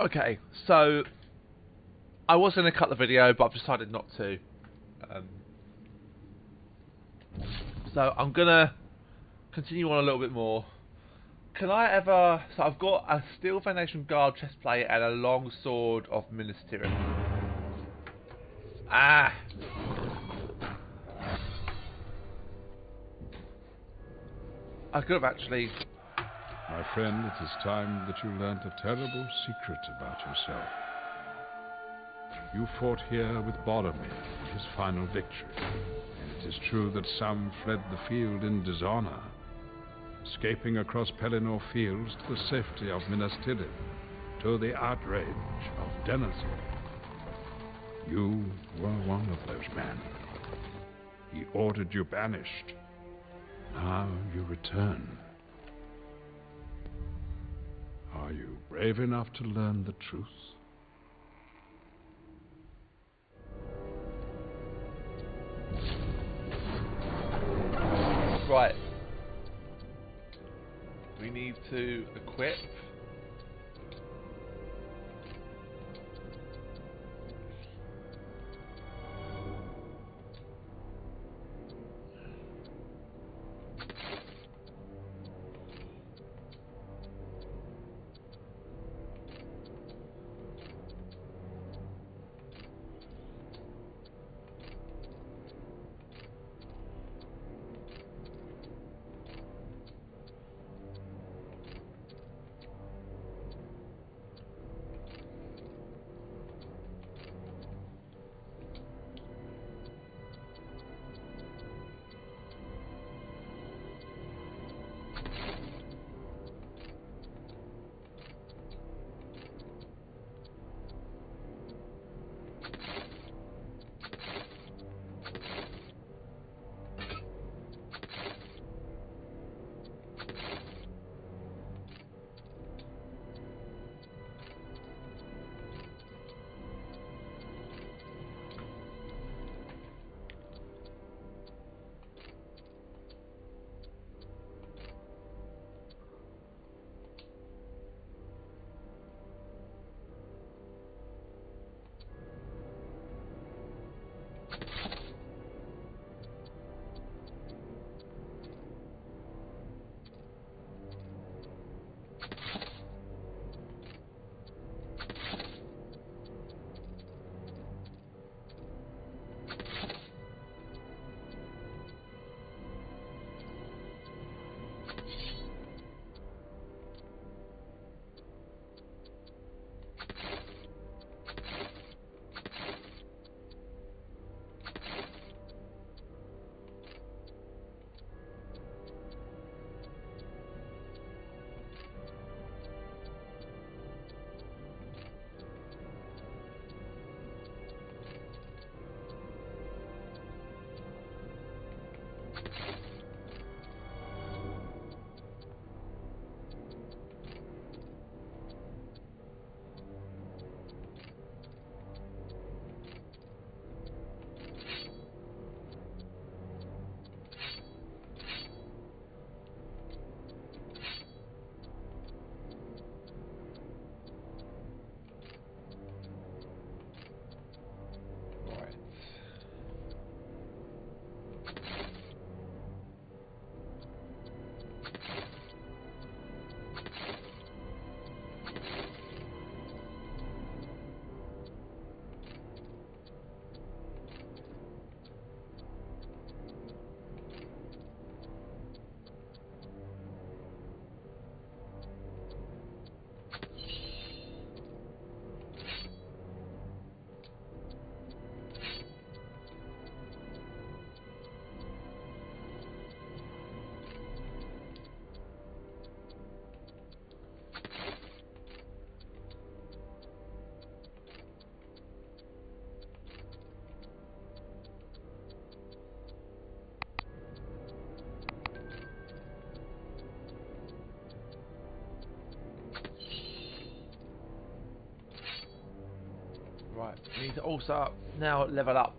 Okay, so I was going to cut the video, but I've decided not to. Um, so I'm going to continue on a little bit more. Can I ever... So I've got a Steel Foundation Guard chest plate and a long sword of Minas Tirith. Ah! I could have actually... My friend, it is time that you learnt a terrible secret about yourself. You fought here with Boromir for his final victory, and it is true that some fled the field in dishonor, escaping across Pelennor fields to the safety of Minas Tirith, to the outrage of Denethor. You were one of those men. He ordered you banished. Now you return. Are you brave enough to learn the truth? Right. We need to equip. Need to also now level up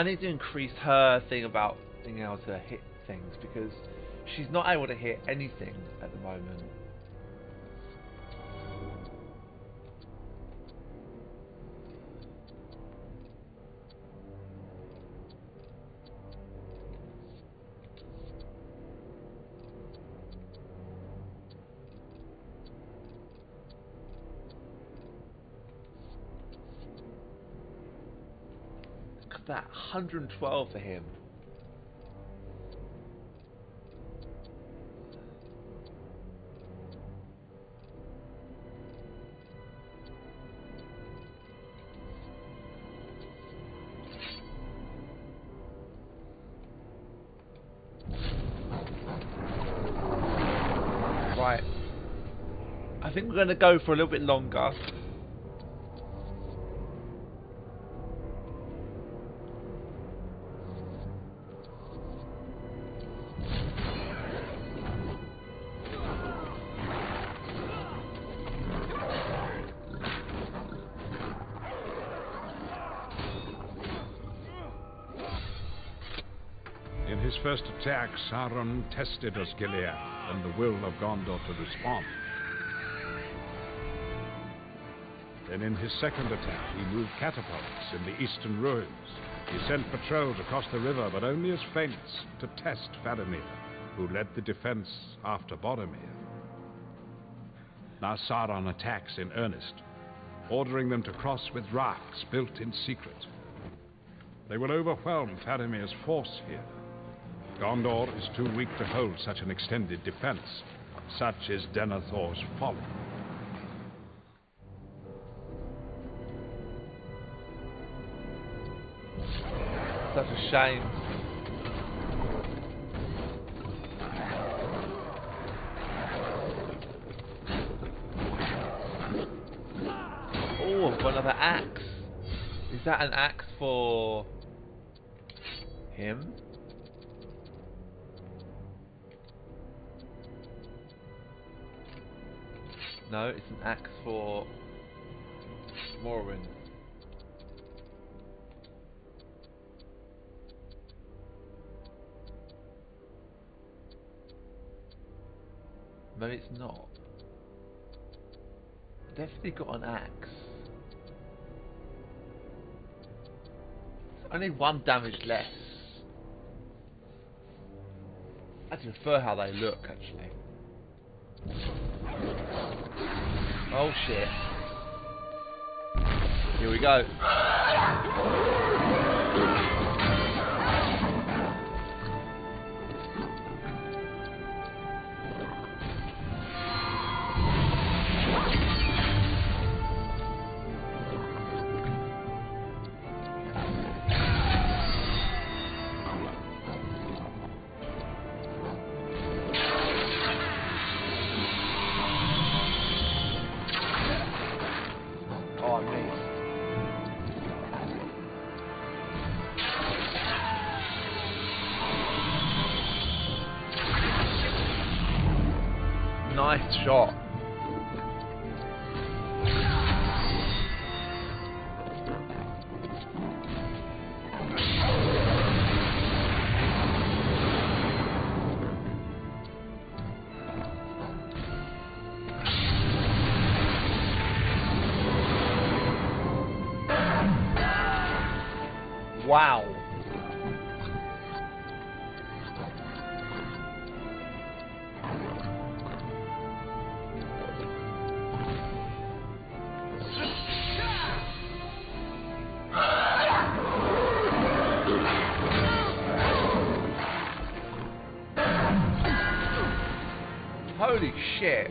I need to increase her thing about being able to hit things because she's not able to hit anything at the moment. 112 for him. Right. I think we're going to go for a little bit longer. First attack, Sauron tested Osgiliath and the will of Gondor to respond. Then in his second attack, he moved catapults in the eastern ruins. He sent patrols across the river, but only as feints to test Faramir, who led the defense after Boromir. Now Sauron attacks in earnest, ordering them to cross with rafts built in secret. They will overwhelm Faramir's force here. Gondor is too weak to hold such an extended defense. Such is Denethor's folly. Such a shame. Oh, I've got another axe. Is that an axe for him? No, it's an axe for Morwen. Maybe it's not. Definitely got an axe. Only one damage less. I prefer how they look actually. Oh shit. Here we go. Missed. Nice shot. Holy shit.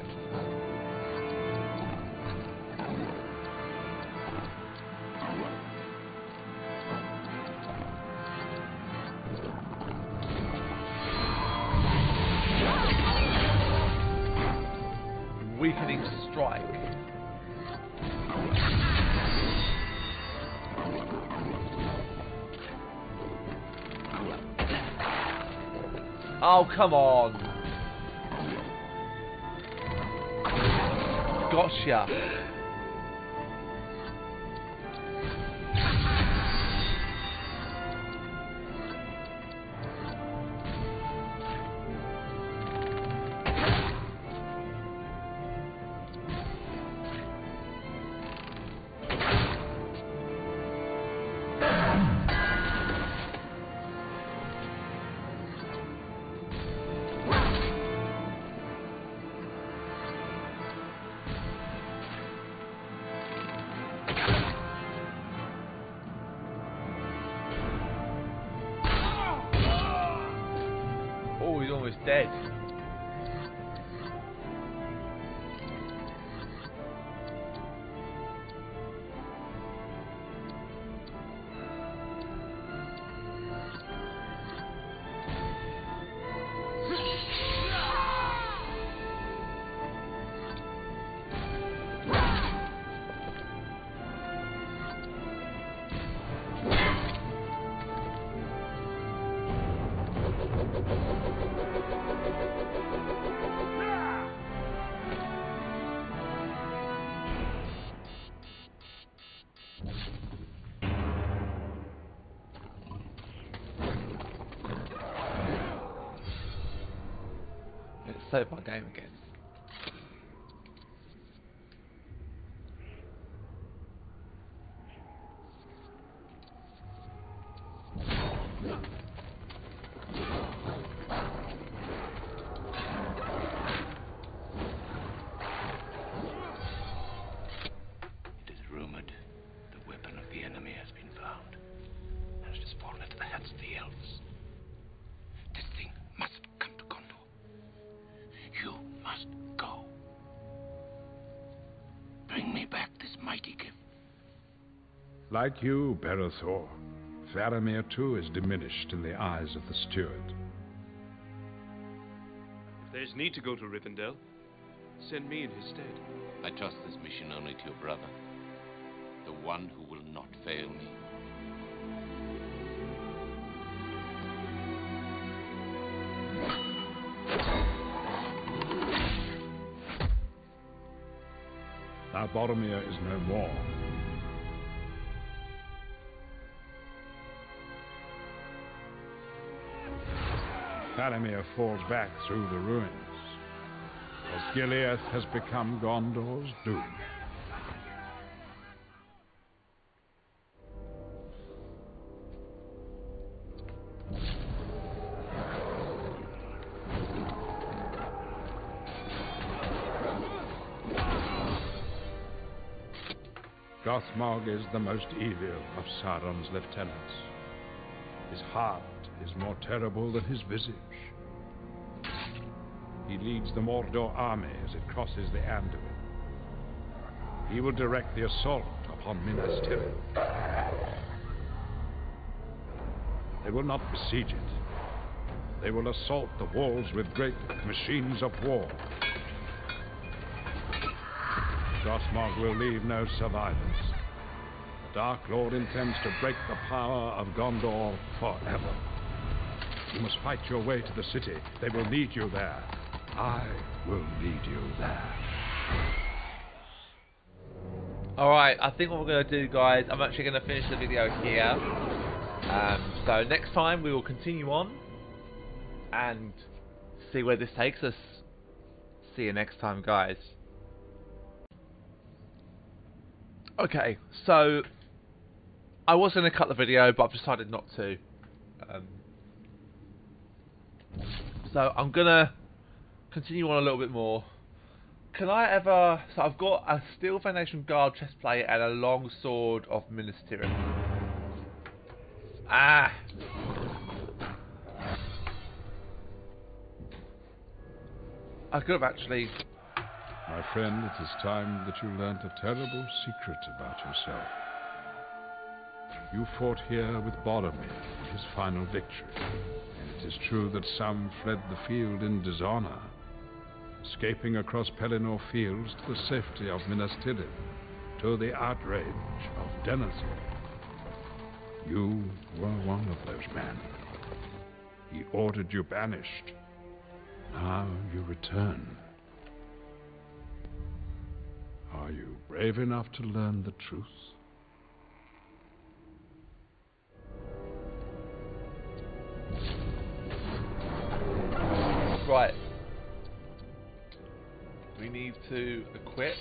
Weakening strike. Oh, come on. Gotcha. It's so fun game again. Like you, Berethor, Faramir too is diminished in the eyes of the steward. If there's need to go to Rivendell, send me in his stead. I trust this mission only to your brother, the one who will not fail me. Now Boromir is no more. Faramir falls back through the ruins. Osgiliath has become Gondor's doom. Gothmog is the most evil of Sauron's lieutenants. His heart is more terrible than his visage. He leads the Mordor army as it crosses the Anduin. He will direct the assault upon Minas Tirith. They will not besiege it. They will assault the walls with great machines of war. Gothmog will leave no survivors. Dark Lord intends to break the power of Gondor forever. You must fight your way to the city. They will lead you there. I will lead you there. Alright, I think what we're going to do, guys, I'm actually going to finish the video here. Um, so next time we will continue on and see where this takes us. See you next time, guys. Okay, so I was going to cut the video, but I've decided not to. Um, so I'm going to continue on a little bit more. Can I ever... So I've got a Steel Foundation Guard chestplate and a long sword of Minas Tirith. Ah! I could have actually... My friend, it is time that you learnt a terrible secret about yourself. You fought here with Boromir, his final victory, and it is true that some fled the field in dishonor, escaping across Pelennor fields to the safety of Minas Tirith, to the outrage of Denethor. You were one of those men. He ordered you banished. Now you return. Are you brave enough to learn the truth? Right. We need to equip.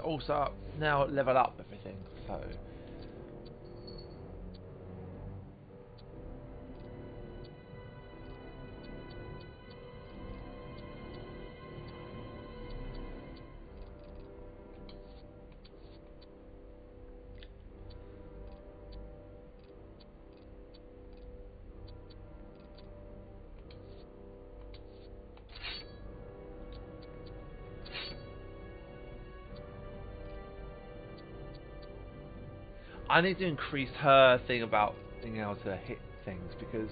Also now level up everything. So. I need to increase her thing about being able to hit things because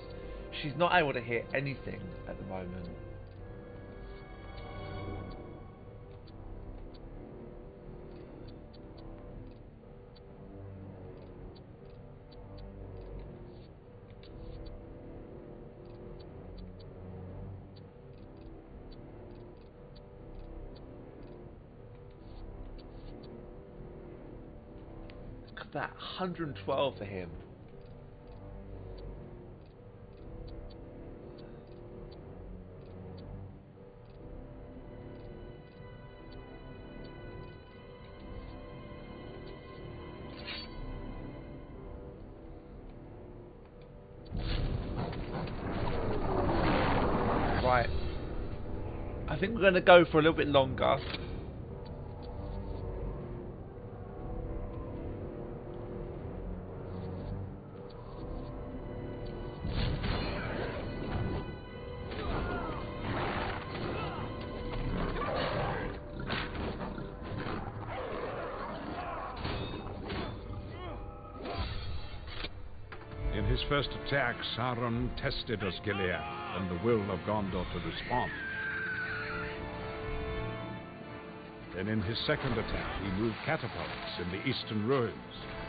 she's not able to hit anything at the moment. 112 for him. Right. I think we're going to go for a little bit longer. His first attack, Sauron tested Osgiliath and the will of Gondor to respond. Then in his second attack, he moved catapults in the eastern ruins.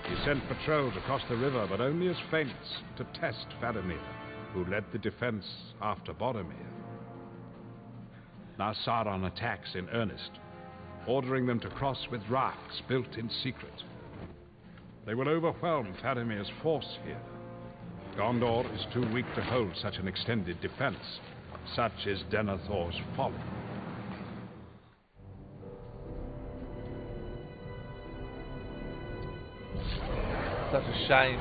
He sent patrols across the river, but only as feints to test Faramir, who led the defense after Boromir. Now Sauron attacks in earnest, ordering them to cross with rafts built in secret. They will overwhelm Faramir's force here. Gondor is too weak to hold such an extended defense. Such is Denethor's folly. Such a shame.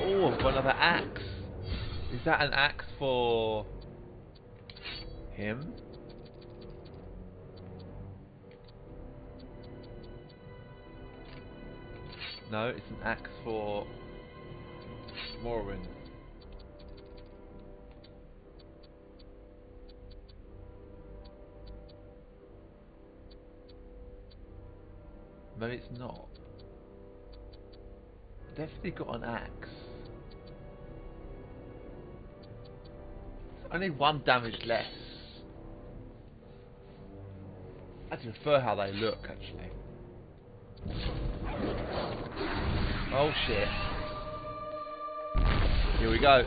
Oh, I've got another axe. Is that an axe for him? No, it's an axe for Morwen. Maybe it's not. Definitely got an axe. Only one damage less. I prefer how they look actually. Oh shit. Here we go.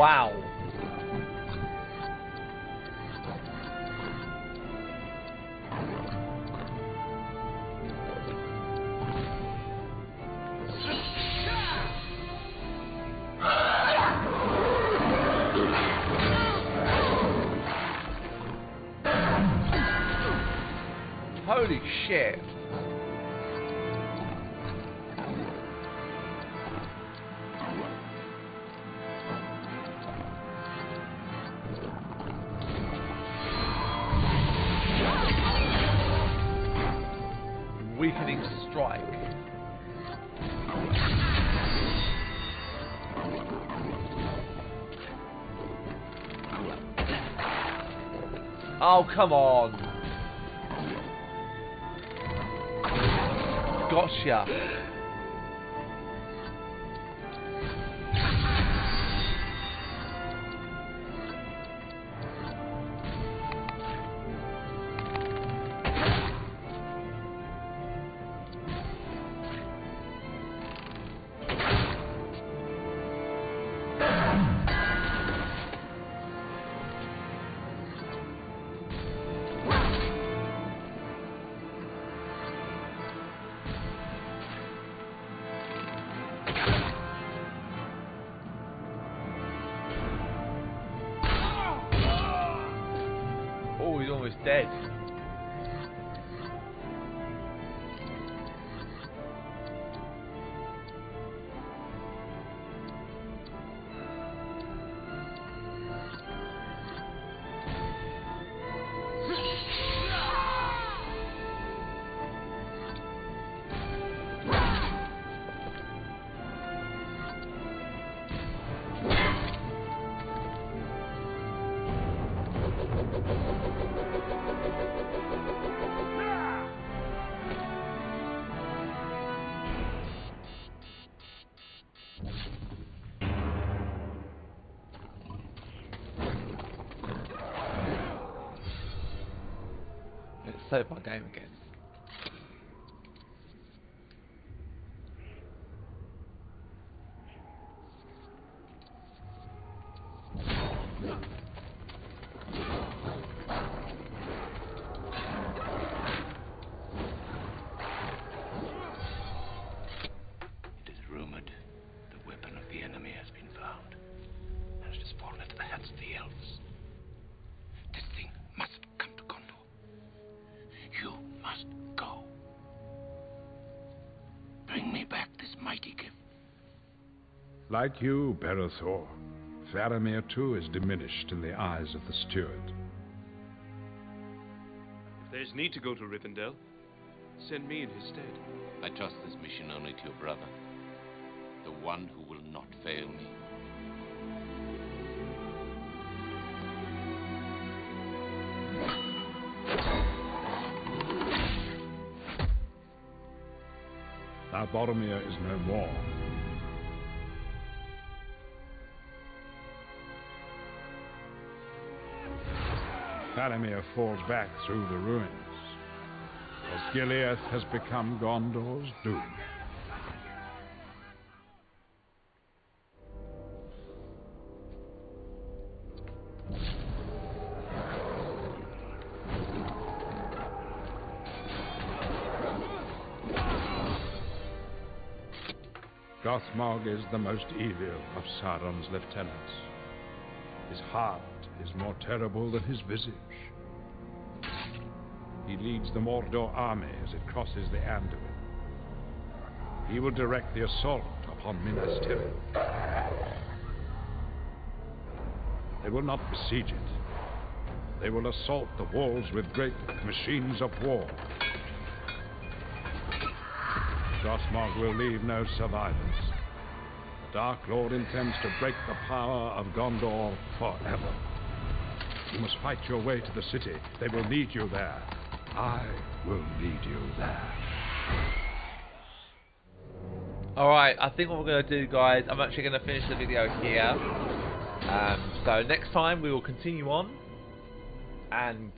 Wow. Oh, come on. Gotcha. He's dead. My game again. It Like you, Berethor, Faramir too is diminished in the eyes of the steward. If there's need to go to Rivendell, send me in his stead. I trust this mission only to your brother, the one who will not fail me. Now Boromir is no more. Faramir falls back through the ruins. As Osgiliath has become Gondor's doom. Gothmog is the most evil of Sauron's lieutenants. His heart is more terrible than his visage. He leads the Mordor army as it crosses the Anduin. He will direct the assault upon Minas Tirith. They will not besiege it. They will assault the walls with great machines of war. Gothmog will leave no survivors. The Dark Lord intends to break the power of Gondor forever. You must fight your way to the city. They will need you there. I will lead you there. Alright, I think what we're going to do, guys, I'm actually going to finish the video here. Um, so next time we will continue on and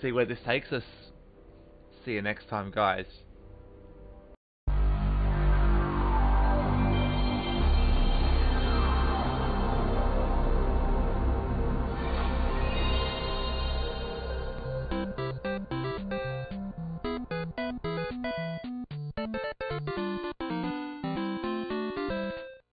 see where this takes us. See you next time, guys.